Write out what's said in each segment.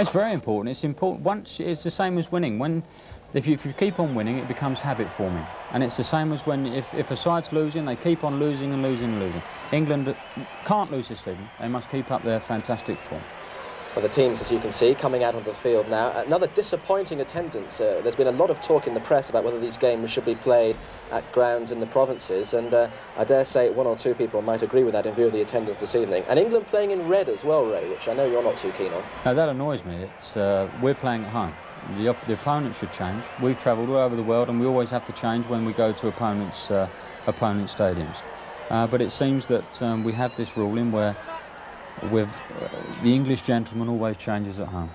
It's very important. It's important. Once it's the same as winning. When if you, if you keep on winning, it becomes habit forming. And it's the same as when if, if a side's losing, they keep on losing and losing and losing. England can't lose this season. They must keep up their fantastic form. Well, the teams, as you can see, coming out onto the field now. Another disappointing attendance. Uh, there's been a lot of talk in the press about whether these games should be played at grounds in the provinces, and uh, I dare say one or two people might agree with that in view of the attendance this evening. And England playing in red as well, Ray, which I know you're not too keen on. Now, that annoys me. It's, uh, we're playing at home. The, the, opponent should change. We've travelled all over the world, and we always have to change when we go to opponents' uh, opponent stadiums. Uh, but it seems that um, we have this ruling where with uh, the English gentleman always changes at home.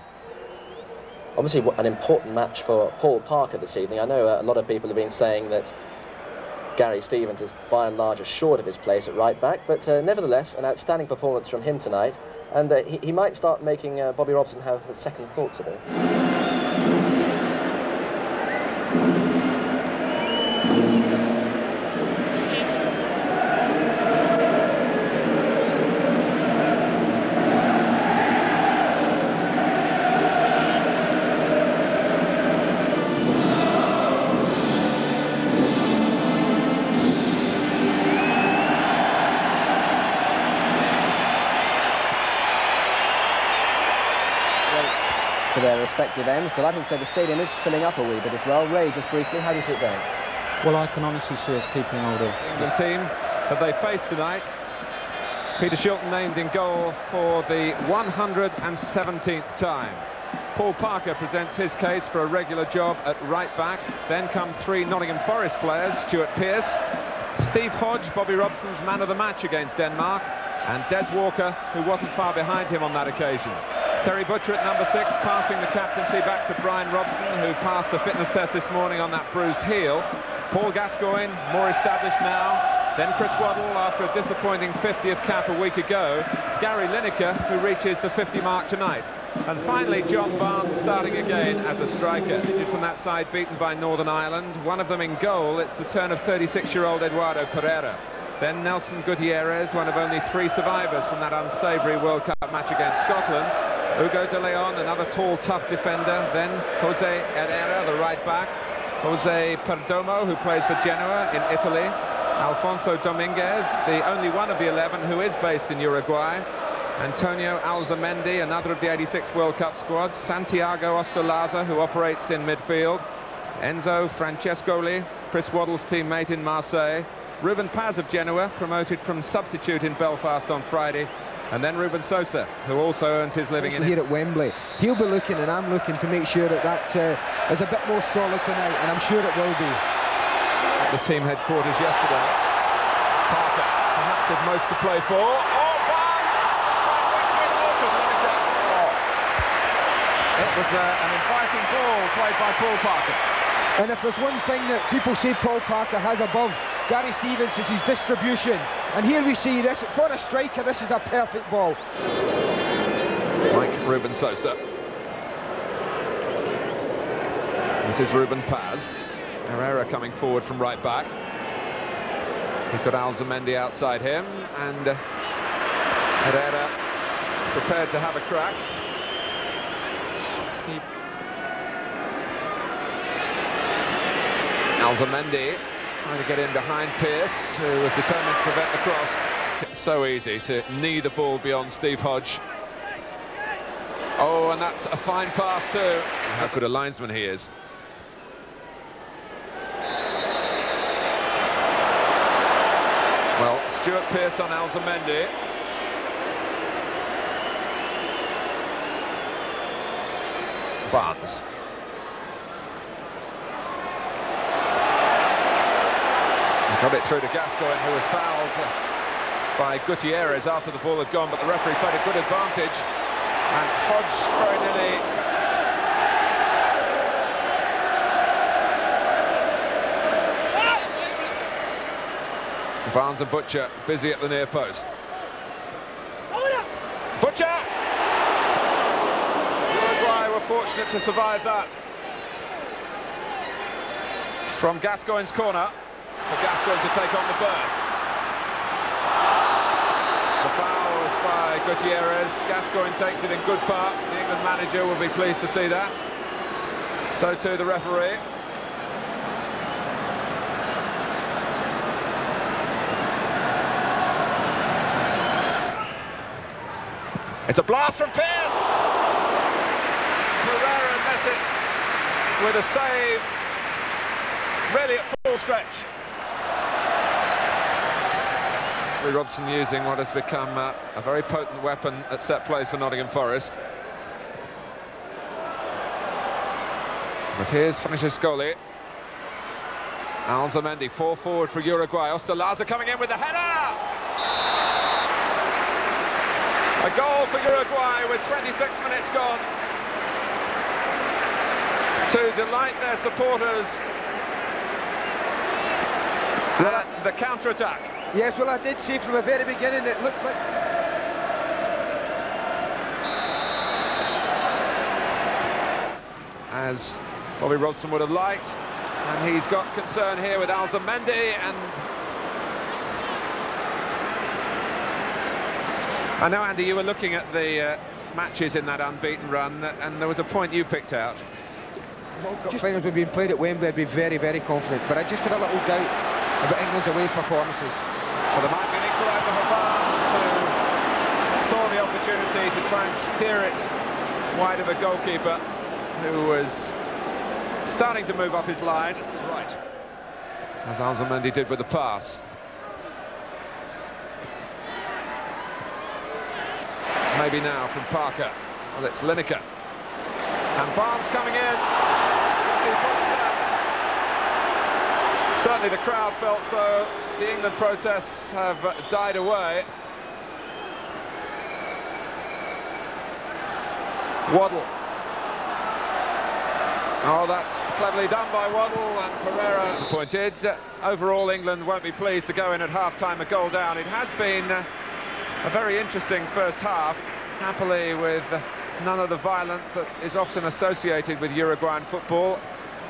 Obviously, an important match for Paul Parker this evening. I know uh, a lot of people have been saying that Gary Stevens is by and large assured of his place at right back, but uh, nevertheless, an outstanding performance from him tonight, and uh, he, he, might start making uh, Bobby Robson have second thoughts of it. respective ends. Delighted to say the stadium is filling up a wee bit as well. Ray, just briefly, how do you see it going? Well, I can honestly see us keeping hold of... The team that they face tonight. Peter Shilton named in goal for the 117th time. Paul Parker presents his case for a regular job at right back. Then come three Nottingham Forest players, Stuart Pearce, Steve Hodge, Bobby Robson's man of the match against Denmark, and Des Walker, who wasn't far behind him on that occasion. Terry Butcher at number six, passing the captaincy back to Brian Robson, who passed the fitness test this morning on that bruised heel. Paul Gascoigne, more established now. Then Chris Waddle, after a disappointing 50th cap a week ago. Gary Lineker, who reaches the 50 mark tonight. And finally, John Barnes starting again as a striker. Just from that side, beaten by Northern Ireland. One of them in goal. It's the turn of 36-year-old Eduardo Pereira. Then Nelson Gutierrez, one of only three survivors from that unsavoury World Cup match against Scotland. Hugo de Leon, another tall, tough defender. Then Jose Herrera, the right back. Jose Perdomo, who plays for Genoa in Italy. Alfonso Dominguez, the only one of the 11 who is based in Uruguay. Antonio Alzamendi, another of the 86 World Cup squads. Santiago Ostolaza, who operates in midfield. Enzo Francescoli, Chris Waddle's teammate in Marseille. Ruben Paz of Genoa, promoted from substitute in Belfast on Friday. And then Ruben Sosa, who also earns his living in here it. at Wembley. He'll be looking, and I'm looking to make sure that that uh, is a bit more solid tonight, and I'm sure it will be. At the team headquarters yesterday, Parker, perhaps with most to play for. Oh, It was uh, an inviting ball played by Paul Parker. And if there's one thing that people say Paul Parker has above Gary Stevens is his distribution. And here we see this, for a striker, this is a perfect ball. Mike Ruben Sosa. This is Ruben Paz. Herrera coming forward from right back. He's got Alzamendi outside him, and uh, Herrera prepared to have a crack. Alzamendi Trying to get in behind Pearce, who was determined to prevent the cross. It's so easy to knee the ball beyond Steve Hodge. Oh, and that's a fine pass too. How good a linesman he is. Well, Stuart Pearce on Alzamendi. Barnes. Got it through to Gascoigne, who was fouled by Gutierrez after the ball had gone, but the referee played a good advantage. And Hodge very nearly... Barnes and Butcher busy at the near post. Butcher! Uruguay were fortunate to survive that. From Gascoigne's corner Gascoigne to take on the burst. The foul was by Gutierrez. Gascoigne takes it in good part. The England manager will be pleased to see that. So too the referee. It's a blast from Pearce! Pereira met it with a save, really at full stretch. Robson using what has become uh, a very potent weapon at set plays for Nottingham Forest. But here's Francescoli. Alzamendi, four forward for Uruguay. Ostolaza coming in with the header! A goal for Uruguay with 26 minutes gone. To delight their supporters. And the counter-attack. Yes, well, I did see from the very beginning it looked like... As Bobby Robson would have liked. And he's got concern here with Alzamendi and... I know, Andy, you were looking at the uh, matches in that unbeaten run, and there was a point you picked out. Just finals were being played at Wembley, I'd be very, very confident. But I just had a little doubt about England's away performances. Well, there might be an equaliser for Barnes, who saw the opportunity to try and steer it wide of a goalkeeper who was starting to move off his line. Right. As Alzamendi did with the pass. Maybe now from Parker. Well, it's Lineker. And Barnes coming in. Certainly the crowd felt so. The England protests have died away. Waddle. Oh, that's cleverly done by Waddle, and Pereira disappointed. Overall, England won't be pleased to go in at half-time a goal down. It has been a very interesting first half, happily with none of the violence that is often associated with Uruguayan football.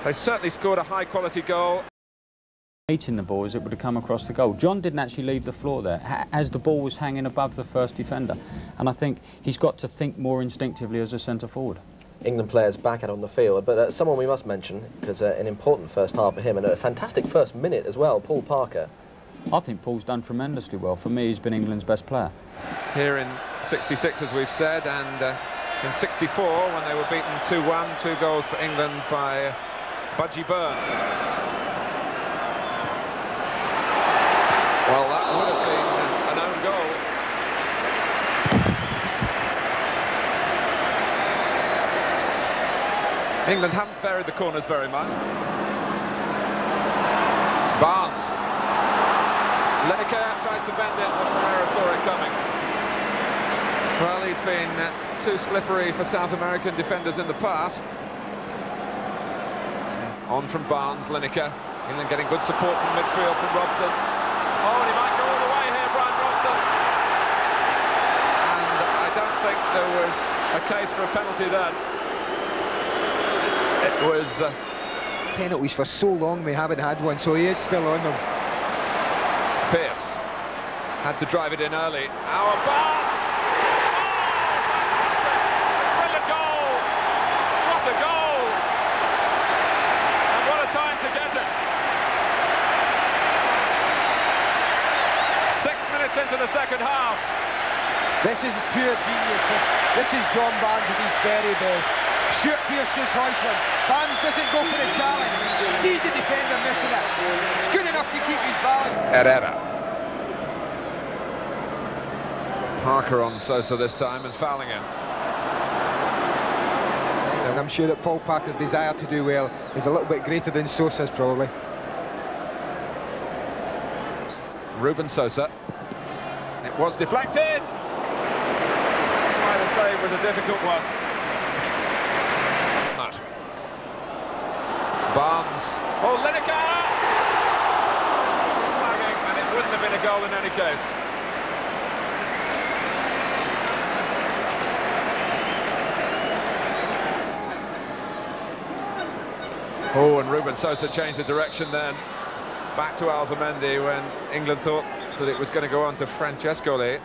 They certainly scored a high-quality goal meeting the ball as it would have come across the goal. John didn't actually leave the floor there as the ball was hanging above the first defender. And I think he's got to think more instinctively as a centre forward. England players back out on the field, but uh, someone we must mention, because uh, an important first half for him and a fantastic first minute as well, Paul Parker. I think Paul's done tremendously well. For me, he's been England's best player. Here in 66, as we've said, and uh, in 64, when they were beaten 2-1, two goals for England by Budgie Byrne. Well, that would have been an own goal. England haven't varied the corners very much. Barnes. Lineker tries to bend it, but Pereira saw it coming. Well, he's been uh, too slippery for South American defenders in the past. On from Barnes, Lineker. England getting good support from midfield from Robson. Oh, and he might go all the way here, Brian Robson. And I don't think there was a case for a penalty then. It was... Uh, Penalties for so long we haven't had one, so he is still on them. Pearce had to drive it in early. Our bar! into the second half. This is pure genius. This, this is John Barnes at his very best. Stuart Pearce's Heusling. Barnes doesn't go for the challenge. Sees the defender missing it. It's good enough to keep his balance. Herrera. Parker on Sosa this time and fouling him. And I'm sure that Paul Parker's desire to do well is a little bit greater than Sosa's probably. Ruben Sosa It was deflected. That's why the save was a difficult one. Not. Barnes. Oh, Lineker! flagging, and it wouldn't have been a goal in any case. Oh, and Ruben Sosa changed the direction then. Back to Alzamendi when England thought that it was going to go on to Francescoli.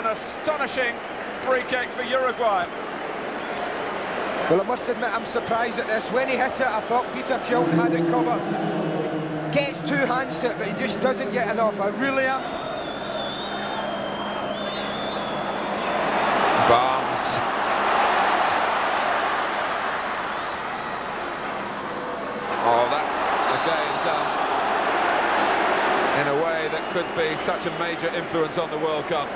An astonishing free kick for Uruguay. Well, I must admit, I'm surprised at this. When he hit it, I thought Peter Shilton had it covered. Gets two hands to it, but he just doesn't get enough. I really am. Barnes. Oh, that's again done in a way that could be such a major influence on the World Cup.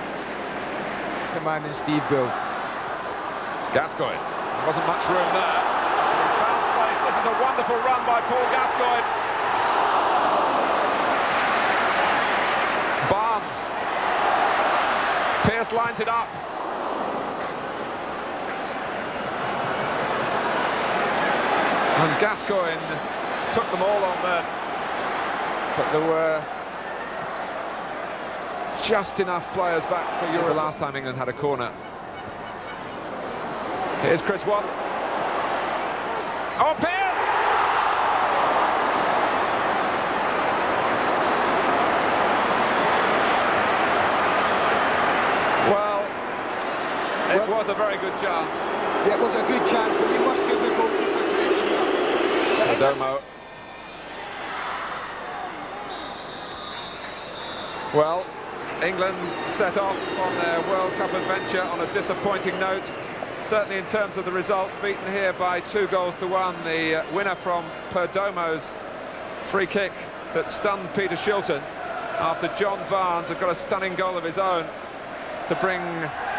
To man in Steve Bull. Gascoigne. There wasn't much room there. He's found space. This is a wonderful run by Paul Gascoigne. Barnes. Pearce lines it up. And Gascoigne took them all on then. But there were just enough players back for Euro last time England had a corner. Here's Chris Waddle. Oh! Well, it Well- was a very good chance. Yeah, it was a good chance, but you must give the goalkeeper credit here. Perdomo. Well, England set off on their World Cup adventure on a disappointing note. Certainly in terms of the result, beaten here by two goals to one. The winner from Perdomo's free kick that stunned Peter Shilton after John Barnes had got a stunning goal of his own to bring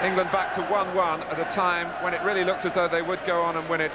England back to 1-1 at a time when it really looked as though they would go on and win it.